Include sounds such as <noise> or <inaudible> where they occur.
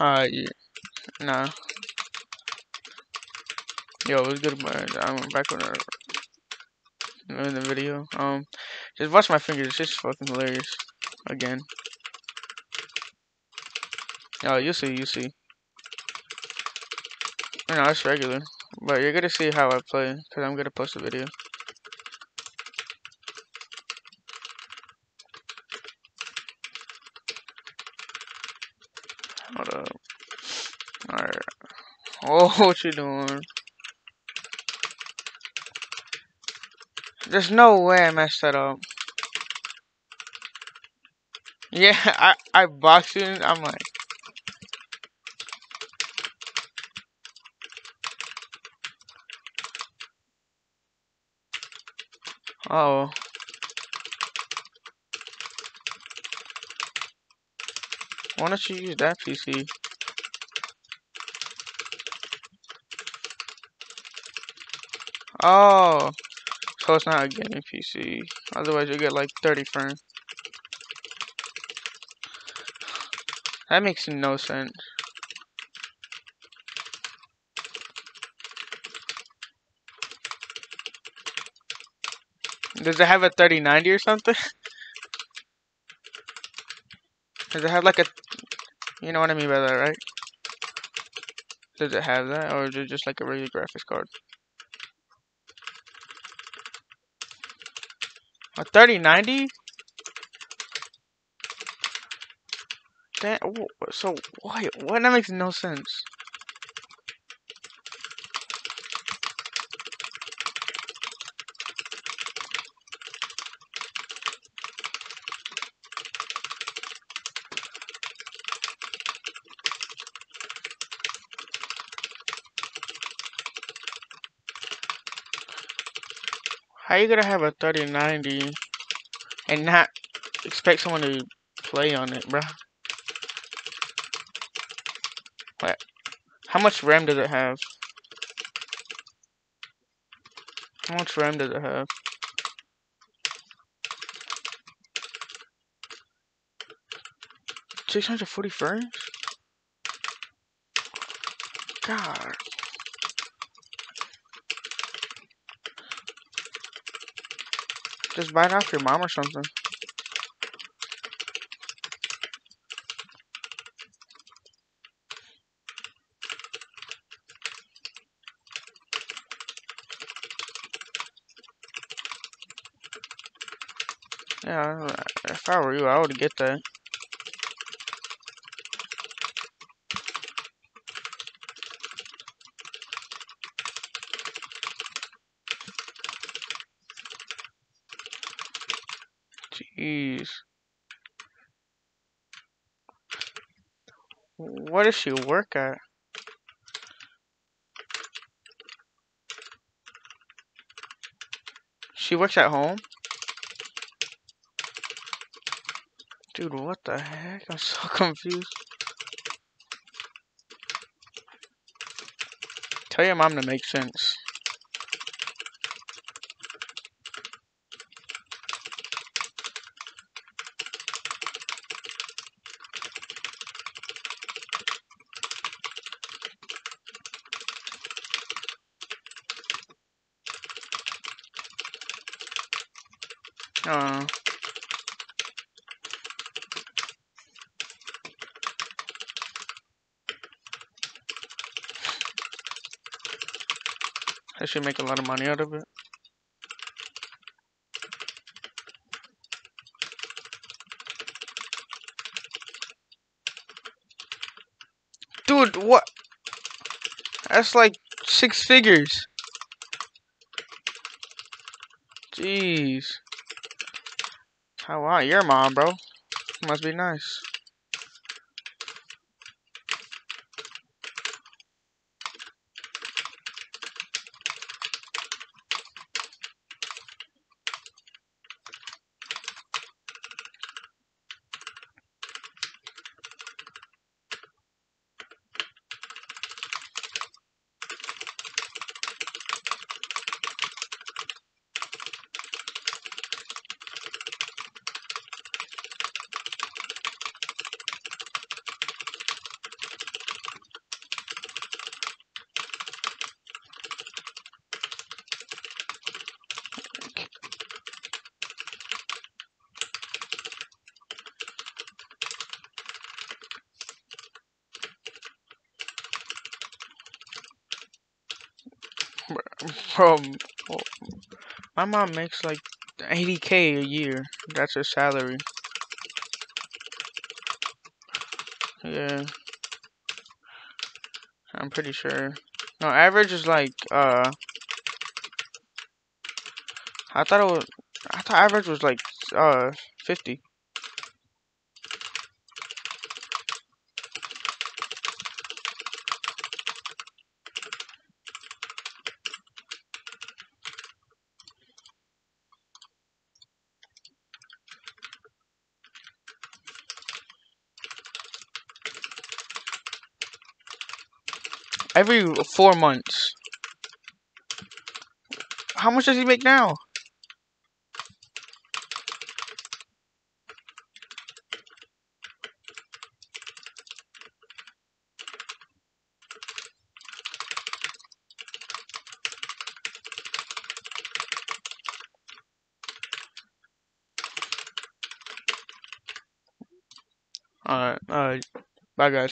Yeah, nah. Yo, what's good, man? I'm back on the, in the video. Um, just watch my fingers. It's just fucking hilarious. Again. Oh, you see, you see. No, it's regular. But you're gonna see how I play, because I'm gonna post a video. Hold up. Alright. Oh, <laughs> what you doing? There's no way I messed that up. Yeah, <laughs> I, I boxed it. I'm like... Oh. Why don't you use that PC? Oh. So it's not a gaming PC. Otherwise you get like 30 frames. That makes no sense. Does it have a 3090 or something? <laughs> Does it have like a... You know what I mean by that, right? Does it have that? Or is it just like a regular graphics card? A 3090? Damn, so why? Why that makes no sense. How you gonna have a 3090 and not expect someone to play on it, bruh? What? How much RAM does it have? How much RAM does it have? Six hundred forty frames? God. Just buy it off your mom or something. Yeah, if I were you, I would get that. Jeez. What does she work at? She works at home? Dude, what the heck? I'm so <laughs> confused. Tell your mom to make sense. Uh. I should make a lot of money out of it. Dude, what? That's like six figures. Jeez. How wow, your mom, bro. Must be nice. Bro, my mom makes like 80k a year. That's her salary. Yeah. I'm pretty sure. No, average is like, uh... I thought it was... I thought average was like, uh, 50. Every four months. How much does he make now? Alright, alright. Bye, guys.